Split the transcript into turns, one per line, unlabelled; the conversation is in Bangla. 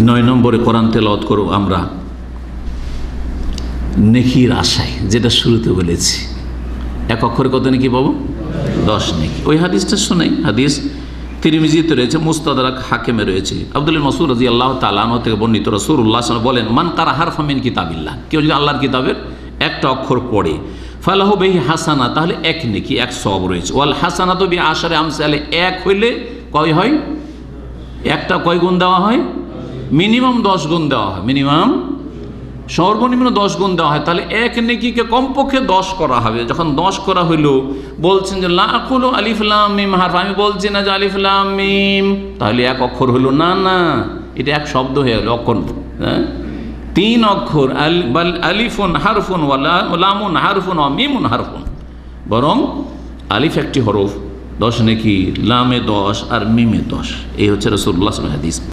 নয় নম্বরে কোরআন তেলাওয়াত করব আমরা। নেকির আশায়, যেটা শুরুতে বলেছি। এক অক্ষরে কত নাকি পাবো? দশ নেকি। ওই হাদিসটা শোনাই। হাদিস তিরিমিজিতে রয়েছে মুস্তাদারাক হাকেমে রয়েছে। আব্দুল মসুর রাজি আল্লাহ তালানো থেকে বর্ণিত রসুল্লাহ বলেন, মান কারা হার ফামিন কিতাবিল্লাহ? কেউ যদি আল্লাহর কিতাবের একটা অক্ষর পড়ে, ফালাহ বেহি হাসানা, তাহলে এক নেকি, এক সব রয়েছে। ওয়াল হাসানা তো বি আশারে আমসালে, এক হইলে কয় হয়? একটা কয় গুণ দেওয়া হয়? মিনিমাম দশ গুণ দেওয়া হয়, মিনিমাম। সর্বনিম্ন দশ গুণ দেওয়া হয়। তাহলে এক নেকিকে কমপক্ষে দশ করা হবে। যখন দশ করা হইল, বলছেন যে লাখুলো আলিফলাম মিম হারফ। আমি বলছি না যে আলিফলাম মিম। তাহলে এক অক্ষর হইল, না না। এটা এক শব্দ হয়ে গেল, অক্ষর। হ্যাঁ? তিন অক্ষর আলিফুন হারফুন লামুন হারফুন ও মিমুন হারফুন। বরং আলিফ একটি হরফ, দশ নাকি, লামে দশ আর মিমে দশ। এই হচ্ছে রসুল্লাহ হাদিস।